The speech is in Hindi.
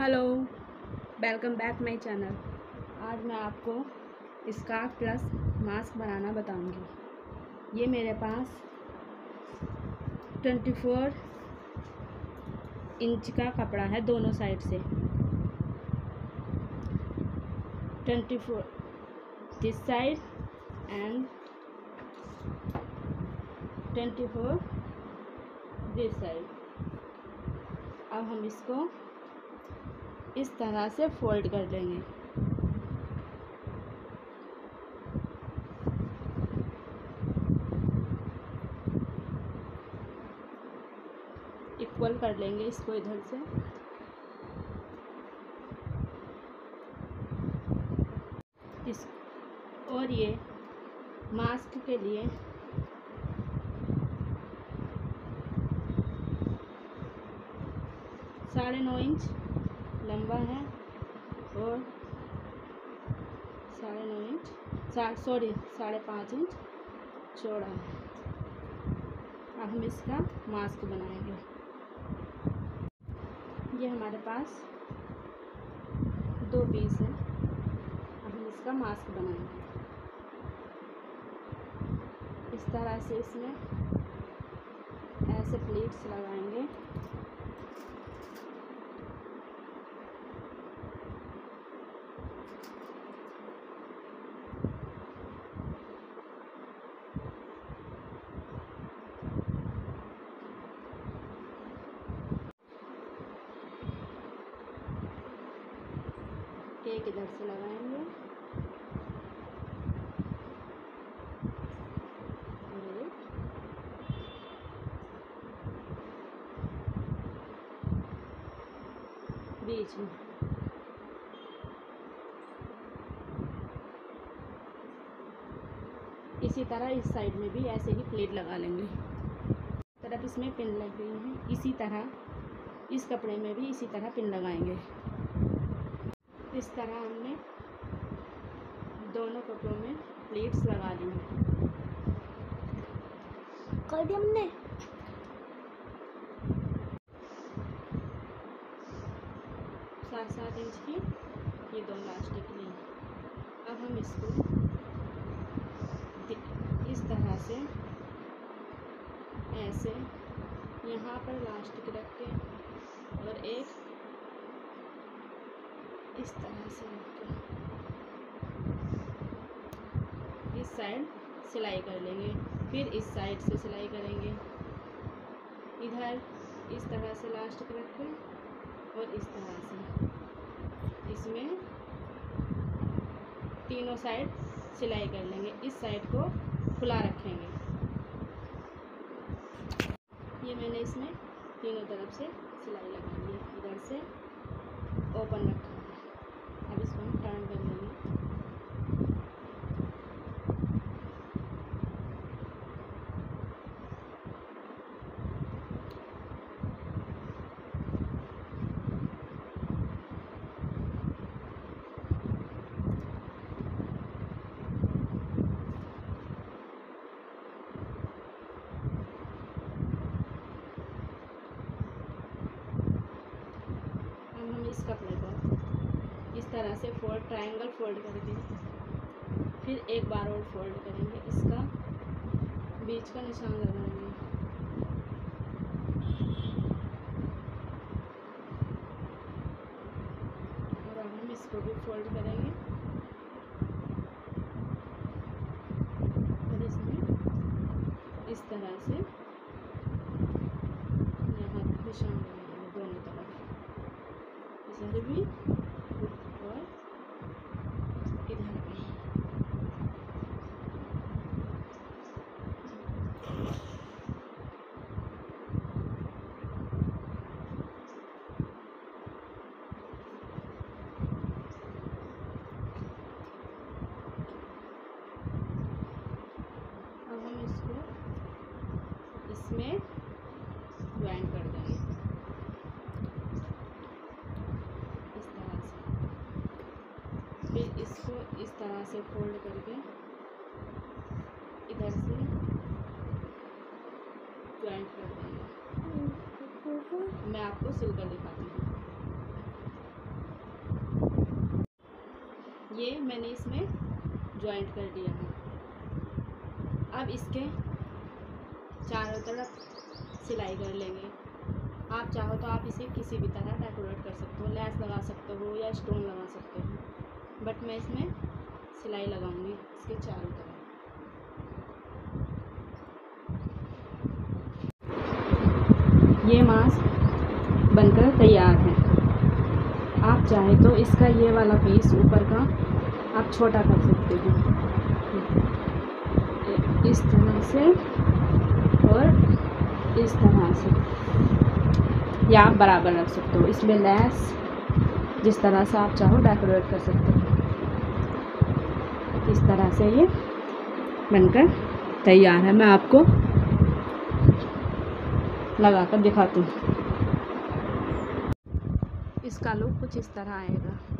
Hello, welcome back my channel. आज मैं आपको स्कार्फ प्लस मास्क बनाना बताऊँगी। ये मेरे पास ट्वेंटी फोर इंच का कपड़ा है दोनों साइड से। Twenty four this side and twenty four this side. अब हम इसको इस तरह से फोल्ड कर लेंगे। इक्वल कर लेंगे इसको इधर से। इस, और ये मास्क के लिए साढ़े नौ इंच लंबा है। और साढ़े नौ इंच सॉरी साढ़े पाँच इंच चौड़ा है। अब हम इसका मास्क बनाएँगे। ये हमारे पास दो पीस है। अब हम इसका मास्क बनाएँगे। इस तरह से इसमें ऐसे प्लेट्स लगाएँगे एक इधर से लगाएँगे। बीच में। इसी तरह इस साइड में भी ऐसे ही प्लेट लगा लेंगे। तरफ़ इसमें पिन लग गई है। इसी तरह इस कपड़े में भी इसी तरह पिन लगाएँगे। इस तरह हमने दोनों कपड़ों में प्लेट्स लगा ली हैं। कर दिया हमने। सात सात इंच की ये दो लास्टिक ली। अब हम इसको इस तरह से ऐसे यहाँ पर लास्टिक रख के और एक इस तरह से इस साइड सिलाई कर लेंगे, फिर इस साइड से सिलाई करेंगे। इधर इस तरह से लास्ट रख के और इस तरह से। इसमें तीनों साइड सिलाई कर लेंगे। इस साइड को खुला रखेंगे। ये मैंने इसमें तीनों तरफ़ से सिलाई लगा ली। इधर से ओपन रखा। अब इसको हम टर्न कर लेंगे इस कपड़े को इस तरह से फोल्ड ट्रायंगल फोल्ड करके फिर एक बार और फोल्ड करेंगे। इसका बीच का निशान लगाएँगे। और हम इसको भी फोल्ड करेंगे और इसमें इस तरह से यहाँ निशान लगाएँगे दोनों तरफ़ इधर भी इसमें ज्वाइन कर देंगे इस तरह से फिर इसको इस तरह से फोल्ड करके इधर से ज्वाइंट कर देंगे। मैं आपको सिल कर दिखाती हूँ। ये मैंने इसमें ज्वाइंट कर दिया है। अब इसके चारों तरफ़ सिलाई कर लेंगे। आप चाहो तो आप इसे किसी भी तरह डेकोरेट कर सकते हो, लैस लगा सकते हो या स्टोन लगा सकते हो। बट मैं इसमें सिलाई लगाऊँगी, इसके चारों तरफ़। ये मास्क बनकर तैयार है। आप चाहे तो इसका ये वाला पीस ऊपर का आप छोटा कर सकते हो। इस तरह से और इस तरह से। या आप बराबर रख सकते हो। इसमें लैस जिस तरह से आप चाहो डेकोरेट कर सकते हो। इस तरह से ये बनकर तैयार है। मैं आपको लगा कर दिखाती हूँ। इसका लुक कुछ इस तरह आएगा।